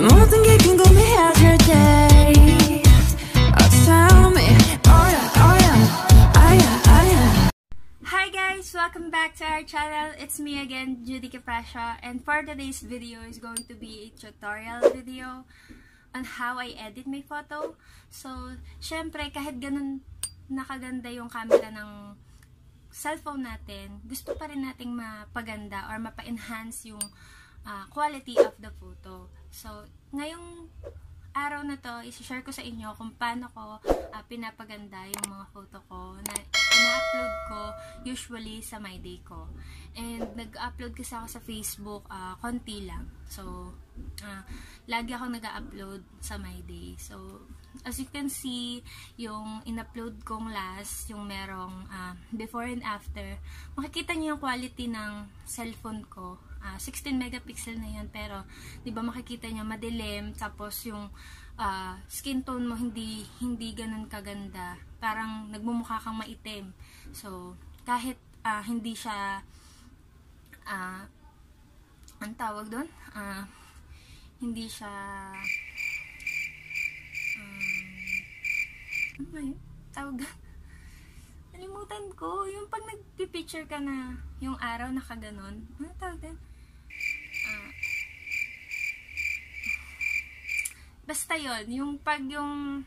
모든 게 궁금해하실 때 Oh tell me Oh yeah oh yeah Ah yeah ah yeah Hi guys! Welcome back to our channel. It's me again, Judy Caprasha. And for today's video is going to be a tutorial video on how I edit my photo. So, syempre, kahit ganun nakaganda yung camera ng cellphone natin, gusto pa rin nating mapaganda or mapa-enhance yung uh, quality of the photo. So, ngayong araw na to, isi-share ko sa inyo kung paano ko uh, pinapaganda yung mga photo ko na ina-upload ko usually sa My Day ko. And nag-upload kasi ako sa Facebook, uh, konti lang. So, uh, lagi ako nag-upload sa My Day. So, as you can see, yung in-upload kong last, yung merong uh, before and after, makikita niyo yung quality ng cellphone ko. Uh, ah, 16 megapixel na yan pero 'di ba makikita niya madilim tapos yung uh, skin tone mo hindi hindi ganun kaganda. Parang nagmumukha kang maitim. So kahit uh, hindi siya uh, ang tawag doon uh, hindi siya um, ano ba yun? tawag Nalimutan ko. Yung pag nagpipicture ka na yung araw nakaganon. Ano tawag din? Basta yon yung pag yung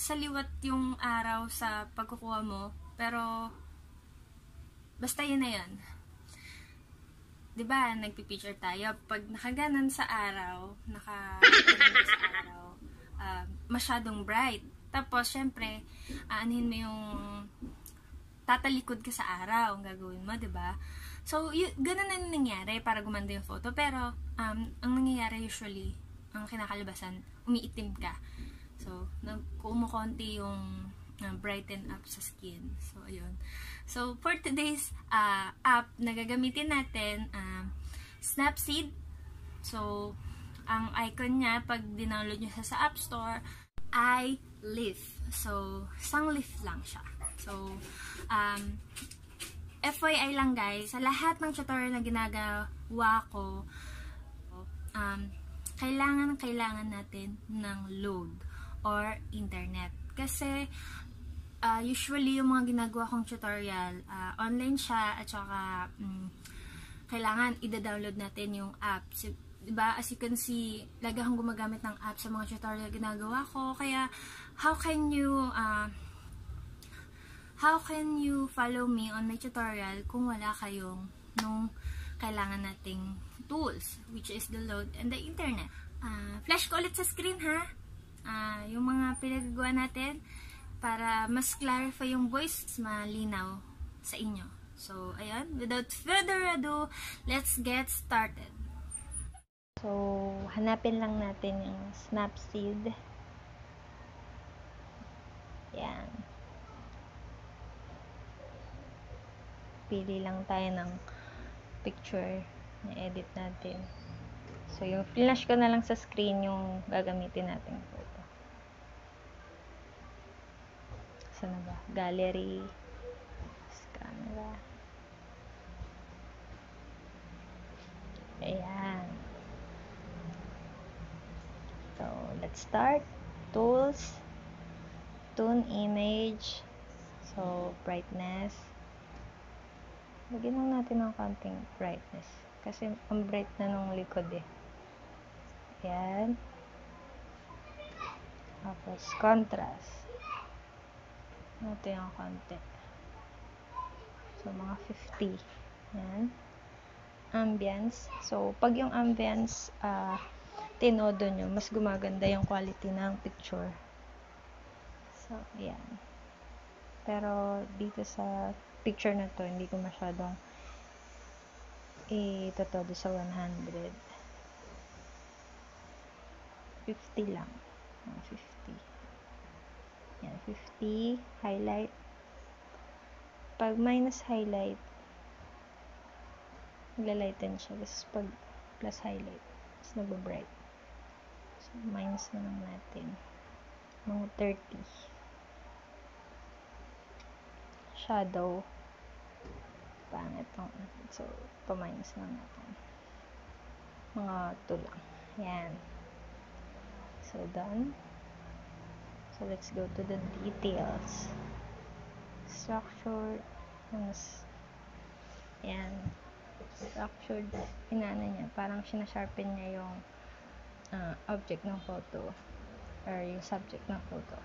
saliwat yung araw sa pagkukuha mo, pero basta yun na yun. 'Di ba, nagpi-picture tayo pag nakaganan sa araw, naka sa araw, uh, masyadong bright. Tapos syempre, aanhin mo yung tatalikod ka sa araw, ang gagawin mo, 'di ba? So, ganun na nangyayari para gumanda yung photo. Pero, um, ang nangyayari usually, ang kinakalabasan, umiitim ka. So, kumukonti yung uh, brighten up sa skin. So, ayun. So, for today's uh, app na gagamitin natin, uh, Snapseed. So, ang icon niya, pag dinownload nyo sa, sa App Store, ay leaf. So, sang leaf lang siya. So, um, FYI lang guys, sa lahat ng tutorial na ginagawa ko, um, kailangan kailangan natin ng load or internet. Kasi uh, usually yung mga ginagawa kong tutorial, uh, online siya at saka um, kailangan i-download natin yung app. Diba, as you can see, lagi akong gumagamit ng app sa mga tutorial ginagawa ko. Kaya, how can you, uh, how can you follow me on my tutorial kung wala kayong nung kailangan nating tools, which is the load and the internet. Uh, flash ko ulit sa screen ha. Uh, yung mga pinagagawa natin para mas clarify yung voice, malinaw sa inyo. So, ayun. Without further ado, let's get started. So, hanapin lang natin yung Snapseed. Yan. Pili lang tayo ng picture na edit natin. So, yung flash ko na lang sa screen yung gagamitin natin photo. Saan na ba? Gallery. Camera. Ayan. So, let's start. Tools. Tune image. So, brightness. Lagyan lang natin ng konting brightness. Kasi ang bright na nung likod eh. Yan. Tapos, contrast. Ito yung konti. So, mga 50. Yan. Ambience. So, pag yung ambience, uh, tinodo nyo, mas gumaganda yung quality ng picture. So, yan. Pero, dito sa picture na to, hindi ko masyadong itotodo sa 100. 50 lang. 50. Yan, 50. Highlight. Pag minus highlight, naglalighten siya. Tapos pag plus highlight, mas nagbo-bright. Minus na lang natin. Mga 30. Shadow pangit tong so paminus lang natin mga 2 lang Yan. So, done. So, let's go to the details. Structure. Mas, yan. Structured. Inana niya. Parang sinasharpen niya yung ah, object ng photo. Or yung subject ng photo.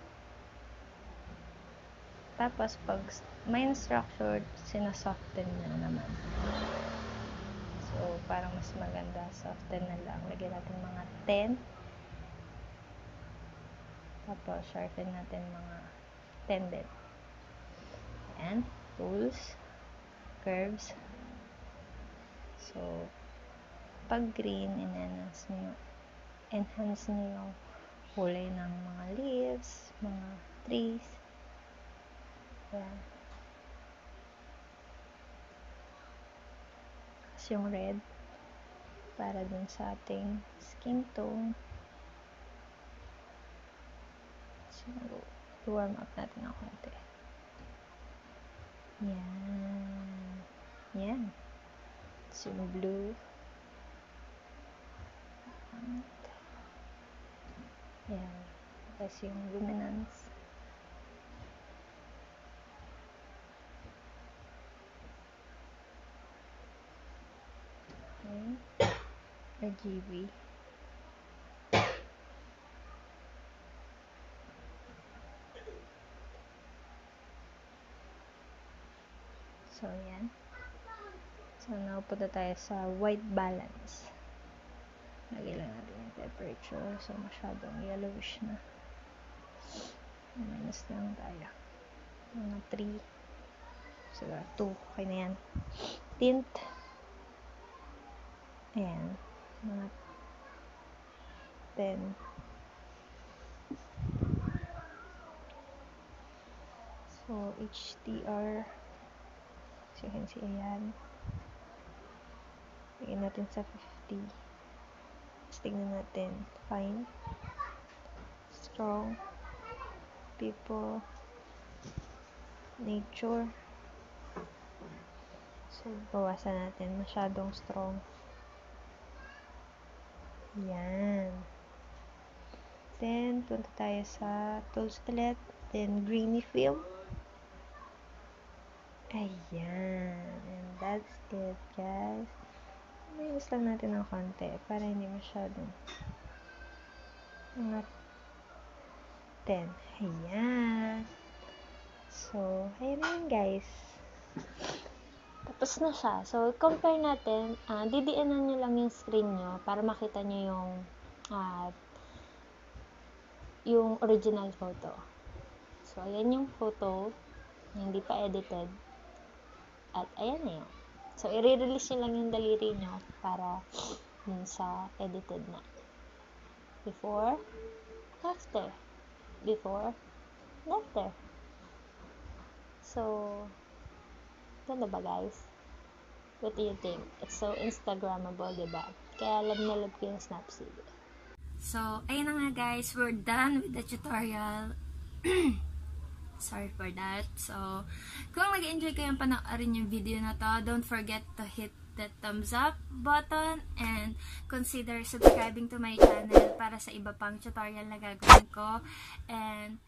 Tapos, pag main structured, sinasoften niya naman. So, parang mas maganda, soften na lang. Lagyan natin mga 10. Tapos, sharpen natin mga 10 din. Ayan. Tools. Curves. So, pag green, enhance nyo, enhance nyo yung kulay ng mga leaves, mga trees. Ayan. Tapos yung red, para dun sa ating skin tone. So, warm up natin ng konti. Yan. Yan. So, blue. Yan. Tapos yung luminance. Okay. RGB. So, yan. So, now punta tayo sa white balance. Lagay lang natin yung temperature. So, masyadong yellowish na. Minus lang tayo. Mga 3. So, 2. Okay na yan. Tint. Ayan. Mga 10. So, HDR. So, you can see, ayan. Lagyan natin sa 50. Tapos, tignan natin. Fine. Strong. People. Nature. So, bawasan natin. Masyadong strong. Yan. Then, punta tayo sa tools ulit. Then, greeny film. Ayan. And that's it, guys. Minus lang natin ng konti para hindi masyadong mga 10. Ayan. So, ayan na guys. Tapos na siya. So, compare natin. Uh, didianan nyo lang yung screen nyo para makita nyo yung uh, yung original photo. So, ayan yung photo na hindi pa edited. At ayan na yun. So, i-release nyo lang yung daliri nyo para yun sa edited na. Before, after. Before, after. So, ganda ba guys? What do you think? It's so Instagrammable, diba? Kaya love na love ko yung Snapseed. So, ayun na nga guys, we're done with the tutorial. Sorry for that. So, kung nag-enjoy kayong panoorin yung video na to, don't forget to hit the thumbs up button and consider subscribing to my channel para sa iba pang tutorial na gagawin ko. And,